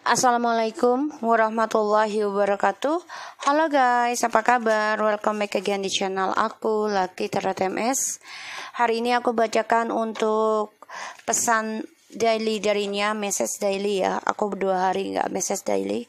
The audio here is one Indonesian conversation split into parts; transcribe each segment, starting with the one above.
Assalamualaikum warahmatullahi wabarakatuh. Halo guys, apa kabar? Welcome back again di channel aku, Lucky Terat MS Hari ini aku bacakan untuk pesan daily darinya, message daily ya. Aku berdua hari nggak message daily.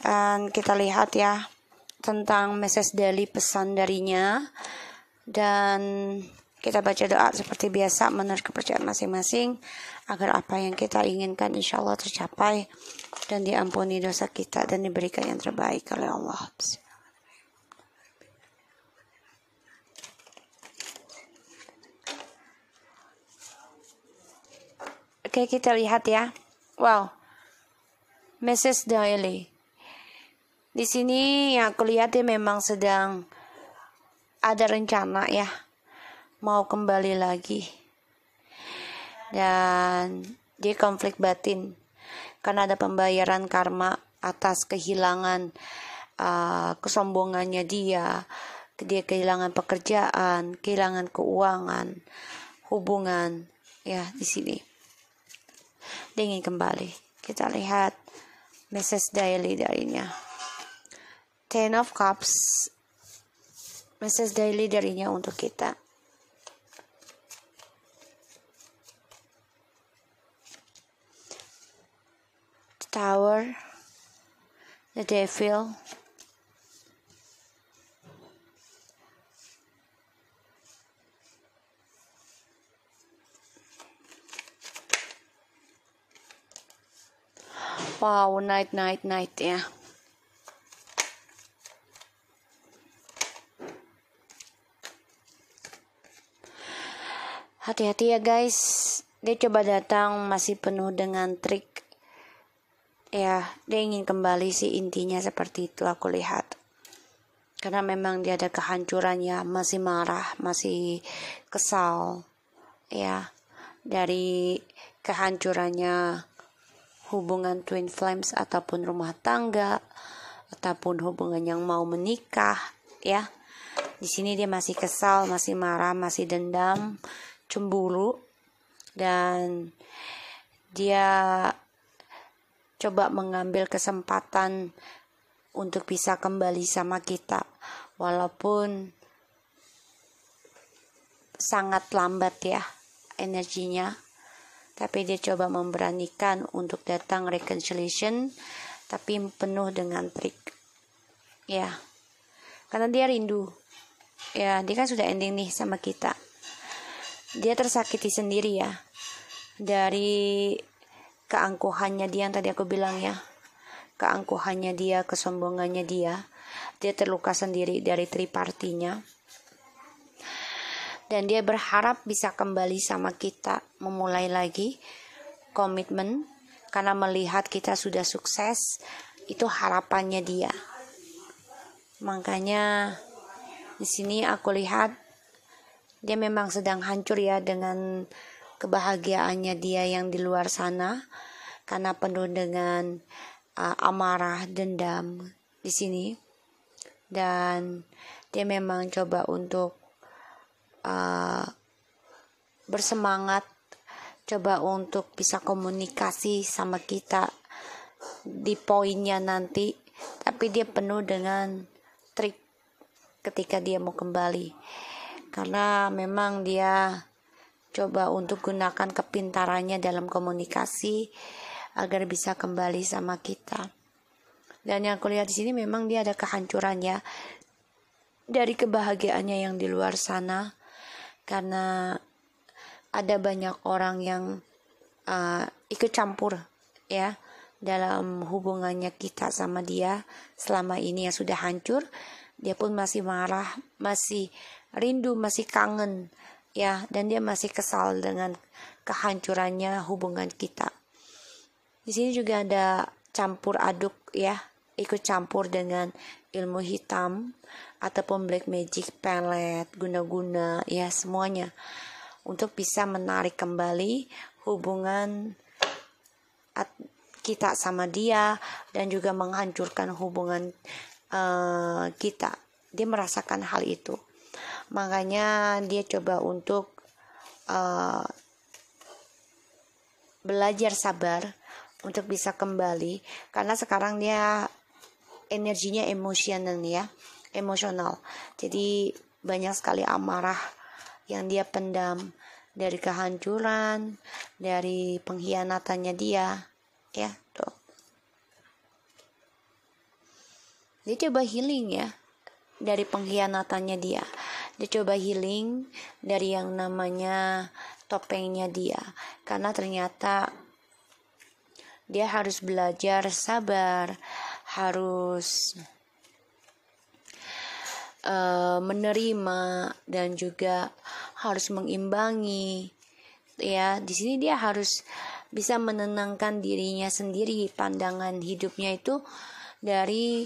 Dan kita lihat ya Tentang message daily pesan darinya. Dan kita baca doa seperti biasa menurut kepercayaan masing-masing agar apa yang kita inginkan insya Allah tercapai dan diampuni dosa kita dan diberikan yang terbaik oleh Allah. Oke kita lihat ya. Wow. Message daily. Di sini yang aku lihat dia memang sedang ada rencana ya mau kembali lagi dan dia konflik batin. Karena ada pembayaran karma atas kehilangan uh, kesombongannya dia. Dia kehilangan pekerjaan kehilangan keuangan hubungan ya di sini. Dia ingin kembali. Kita lihat message daily darinya. Ten of cups. Message daily darinya untuk kita tower, the devil, Wow, night, night, night ya. Hati-hati ya guys. Dia coba datang masih penuh dengan trik ya dia ingin kembali sih intinya seperti itu aku lihat. Karena memang dia ada kehancurannya masih marah masih kesal ya dari kehancurannya hubungan twin flames ataupun rumah tangga ataupun hubungan yang mau menikah ya. Di sini dia masih kesal masih marah masih dendam cemburu dan dia coba mengambil kesempatan untuk bisa kembali sama kita. Walaupun sangat lambat ya energinya tapi dia coba memberanikan untuk datang reconciliation tapi penuh dengan trik. Ya karena dia rindu. Ya dia kan sudah ending nih sama kita. Dia tersakiti sendiri ya. Dari keangkuhannya dia yang tadi aku bilang ya. Keangkuhannya dia kesombongannya dia. Dia terluka sendiri dari tripartinya. Dan dia berharap bisa kembali sama kita memulai lagi komitmen. Karena melihat kita sudah sukses itu harapannya dia. Makanya di sini aku lihat dia memang sedang hancur ya dengan kebahagiaannya dia yang di luar sana karena penuh dengan uh, amarah dendam di sini. Dan dia memang coba untuk uh, bersemangat coba untuk bisa komunikasi sama kita di poinnya nanti tapi dia penuh dengan trik ketika dia mau kembali. Karena memang dia coba untuk gunakan kepintarannya dalam komunikasi agar bisa kembali sama kita. Dan yang aku lihat di sini memang dia ada kehancurannya dari kebahagiaannya yang di luar sana. Karena ada banyak orang yang uh, ikut campur ya dalam hubungannya kita sama dia. Selama ini yang sudah hancur dia pun masih marah masih rindu masih kangen ya dan dia masih kesal dengan kehancurannya hubungan kita. Di sini juga ada campur aduk ya, ikut campur dengan ilmu hitam ataupun black magic, pelet, guna-guna ya semuanya untuk bisa menarik kembali hubungan kita sama dia dan juga menghancurkan hubungan uh, kita. Dia merasakan hal itu makanya dia coba untuk uh, belajar sabar untuk bisa kembali. Karena sekarang dia energinya emosional ya emosional. Jadi banyak sekali amarah yang dia pendam. Dari kehancuran dari pengkhianatannya dia ya tuh. Dia coba healing ya dari pengkhianatannya dia dia coba healing dari yang namanya topengnya dia. Karena ternyata dia harus belajar sabar harus uh, menerima dan juga harus mengimbangi. Ya di sini dia harus bisa menenangkan dirinya sendiri. Pandangan hidupnya itu dari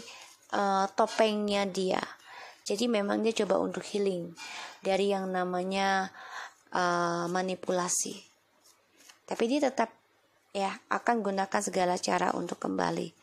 uh, topengnya dia jadi memang dia coba untuk healing dari yang namanya uh, manipulasi. Tapi dia tetap ya akan gunakan segala cara untuk kembali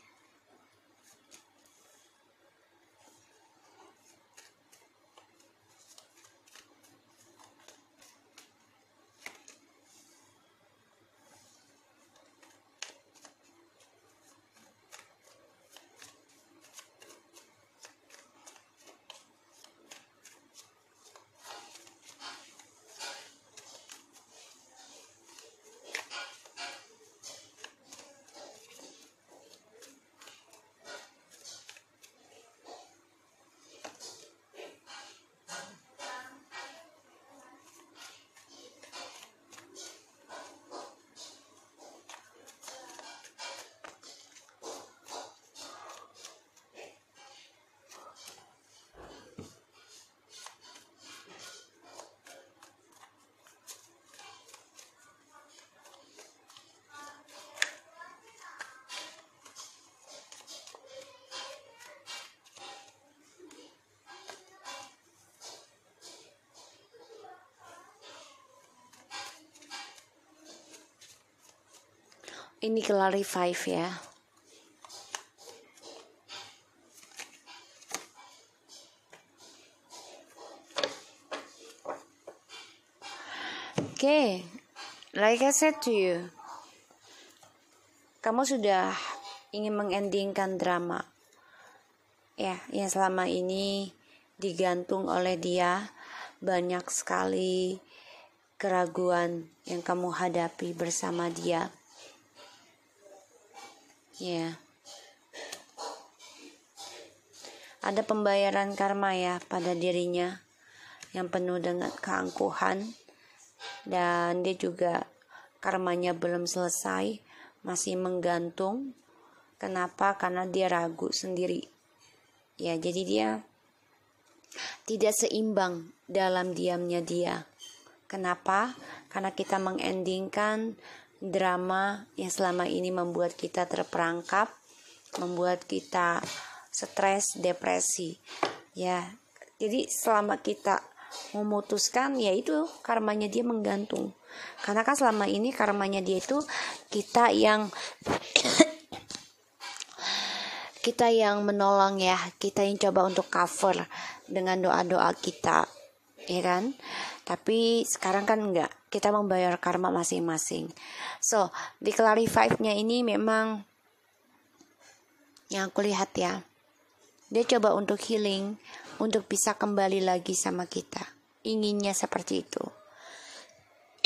ini clarify ya Oke, okay. like I said to you, kamu sudah ingin mengendingkan drama, ya, yang selama ini digantung oleh dia banyak sekali keraguan yang kamu hadapi bersama dia. Ya. Ada pembayaran karma ya pada dirinya yang penuh dengan keangkuhan dan dia juga karmanya belum selesai, masih menggantung. Kenapa? Karena dia ragu sendiri. Ya, jadi dia tidak seimbang dalam diamnya dia. Kenapa? Karena kita mengendingkan drama yang selama ini membuat kita terperangkap, membuat kita stres, depresi. Ya. Jadi selama kita memutuskan ya itu karmanya dia menggantung. Karena kan selama ini karmanya dia itu kita yang kita yang menolong ya, kita yang coba untuk cover dengan doa-doa kita. Ya kan? Tapi sekarang kan enggak, kita membayar karma masing-masing. So, di clarify-nya ini memang yang aku lihat ya. Dia coba untuk healing, untuk bisa kembali lagi sama kita. Inginnya seperti itu.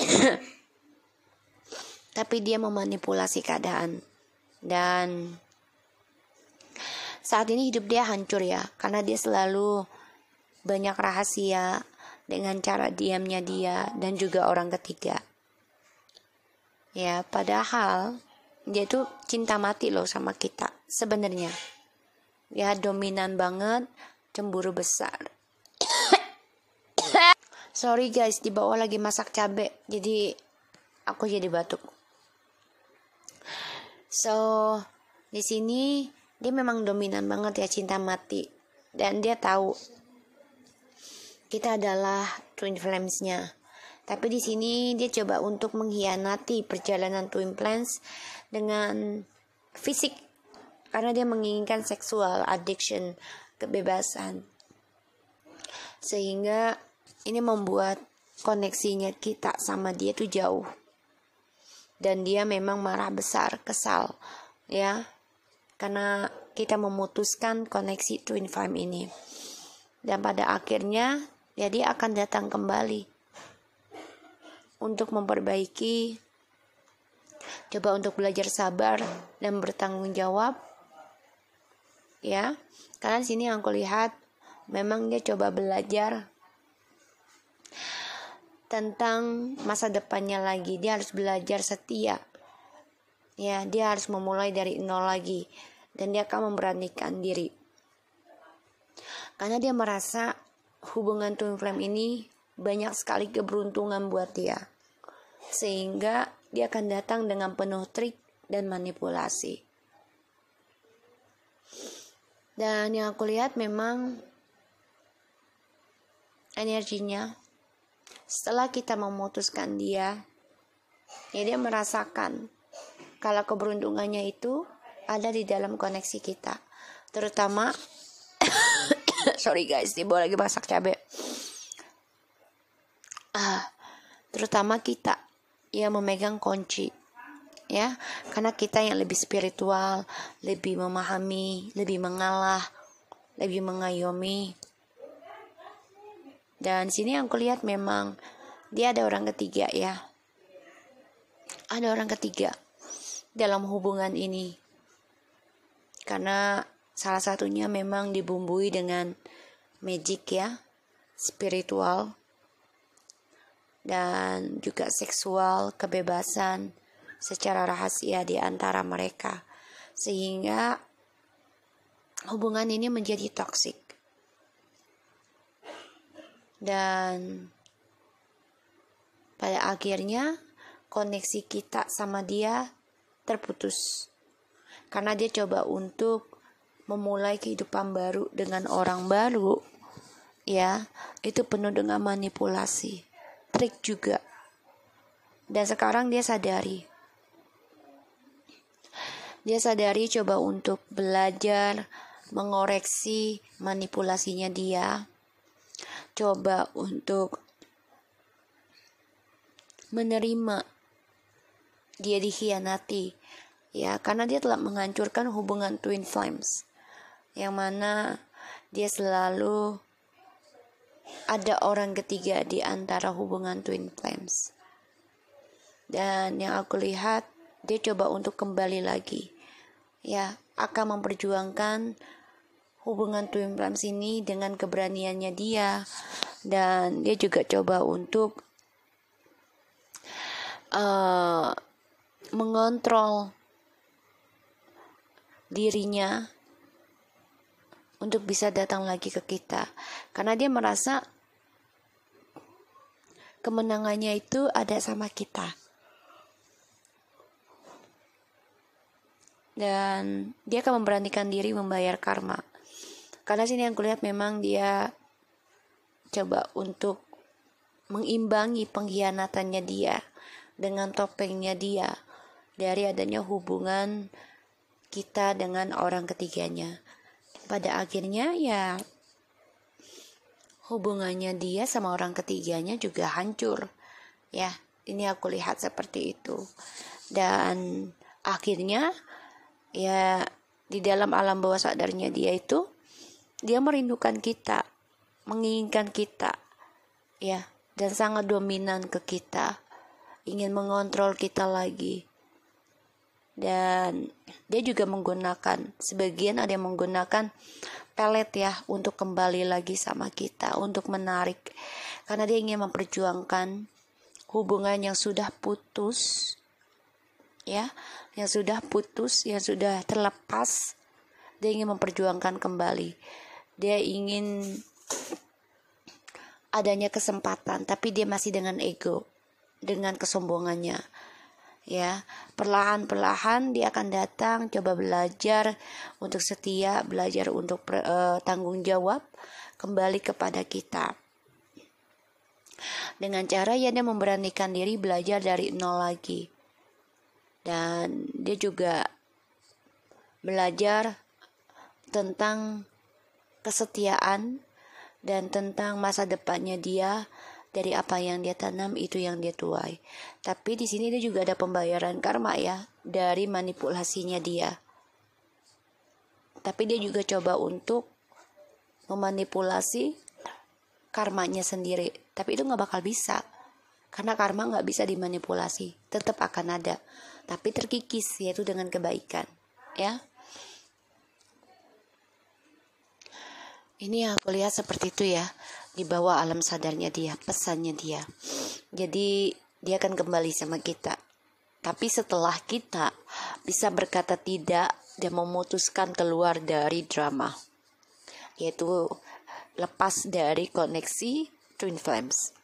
Tapi dia memanipulasi keadaan. Dan saat ini hidup dia hancur ya, karena dia selalu banyak rahasia, dengan cara diamnya dia dan juga orang ketiga. Ya, padahal dia tuh cinta mati loh sama kita sebenarnya. Ya dominan banget, cemburu besar. Sorry guys, di bawah lagi masak cabe, jadi aku jadi batuk. So, di sini dia memang dominan banget ya cinta mati dan dia tahu kita adalah twin flamesnya. Tapi di sini dia coba untuk mengkhianati perjalanan twin flames dengan fisik karena dia menginginkan seksual addiction, kebebasan. Sehingga ini membuat koneksinya kita sama dia tuh jauh. dan dia memang marah besar, kesal, ya, karena kita memutuskan koneksi twin flame ini. Dan pada akhirnya, ya akan datang kembali untuk memperbaiki, coba untuk belajar sabar dan bertanggung jawab, ya. Karena sini yang aku lihat, memang dia coba belajar tentang masa depannya lagi. Dia harus belajar setia. Ya, dia harus memulai dari nol lagi dan dia akan memberanikan diri. Karena dia merasa hubungan twin flame ini banyak sekali keberuntungan buat dia. Sehingga dia akan datang dengan penuh trik dan manipulasi. Dan yang aku lihat memang energinya setelah kita memutuskan dia, ya dia merasakan kalau keberuntungannya itu ada di dalam koneksi kita. Terutama sorry guys, ibu lagi masak cabai. Ah, terutama kita yang memegang kunci ya karena kita yang lebih spiritual lebih memahami lebih mengalah lebih mengayomi dan sini yang kulihat memang dia ada orang ketiga ya. Ada orang ketiga dalam hubungan ini. Karena salah satunya memang dibumbui dengan magic ya, spiritual dan juga seksual, kebebasan secara rahasia di antara mereka. Sehingga hubungan ini menjadi toksik dan pada akhirnya koneksi kita sama dia terputus karena dia coba untuk memulai kehidupan baru dengan orang baru ya itu penuh dengan manipulasi trik juga. Dan sekarang dia sadari. Dia sadari coba untuk belajar mengoreksi manipulasinya dia. Coba untuk menerima. Dia dikhianati ya karena dia telah menghancurkan hubungan twin flames yang mana dia selalu ada orang ketiga di antara hubungan twin flames. Dan yang aku lihat dia coba untuk kembali lagi. Ya akan memperjuangkan hubungan twin flames ini dengan keberaniannya dia. Dan dia juga coba untuk uh, mengontrol dirinya untuk bisa datang lagi ke kita. Karena dia merasa kemenangannya itu ada sama kita. Dan dia akan memberanikan diri membayar karma. Karena sini yang kulihat memang dia coba untuk mengimbangi pengkhianatannya dia dengan topengnya dia dari adanya hubungan kita dengan orang ketiganya. Pada akhirnya ya hubungannya dia sama orang ketiganya juga hancur. Ya, ini aku lihat seperti itu. Dan akhirnya ya di dalam alam bawah sadarnya dia itu dia merindukan kita, menginginkan kita, ya, dan sangat dominan ke kita, ingin mengontrol kita lagi. Dan dia juga menggunakan, sebagian ada yang menggunakan pelet ya untuk kembali lagi sama kita, untuk menarik. Karena dia ingin memperjuangkan hubungan yang sudah putus, ya, yang sudah putus, yang sudah terlepas, dia ingin memperjuangkan kembali. Dia ingin adanya kesempatan tapi dia masih dengan ego dengan kesombongannya ya. Perlahan-perlahan dia akan datang coba belajar untuk setia belajar untuk uh, tanggung jawab kembali kepada kita. Dengan cara ya dia memberanikan diri belajar dari nol lagi. Dan dia juga belajar tentang kesetiaan dan tentang masa depannya dia dari apa yang dia tanam itu yang dia tuai. Tapi di sini dia juga ada pembayaran karma ya dari manipulasinya dia. Tapi dia juga coba untuk memanipulasi karmanya sendiri. Tapi itu nggak bakal bisa. Karena karma nggak bisa dimanipulasi. Tetap akan ada. Tapi terkikis yaitu dengan kebaikan. Ya. Ini yang aku lihat seperti itu ya di bawah alam sadarnya dia, pesannya dia. Jadi dia akan kembali sama kita. Tapi setelah kita bisa berkata tidak dan memutuskan keluar dari drama, yaitu lepas dari koneksi twin flames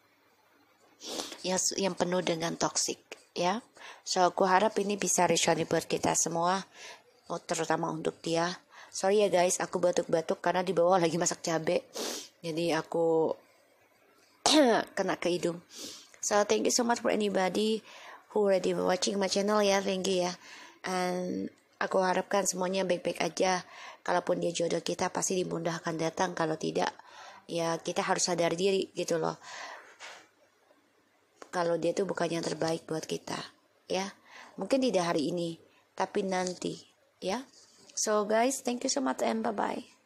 yang yang penuh dengan toxic ya. So aku harap ini bisa resonate buat kita semua, oh, terutama untuk dia. Sorry ya guys, aku batuk-batuk karena di bawah lagi masak cabai jadi aku kena ke hidung. So thank you so much for anybody who already watching my channel ya thank you ya. And aku harapkan semuanya baik-baik aja. Kalaupun dia jodoh kita pasti dimudahkan datang. Kalau tidak ya kita harus sadar diri gitu loh. Kalau dia tuh bukan yang terbaik buat kita ya. Mungkin tidak hari ini tapi nanti ya so guys thank you so much and bye bye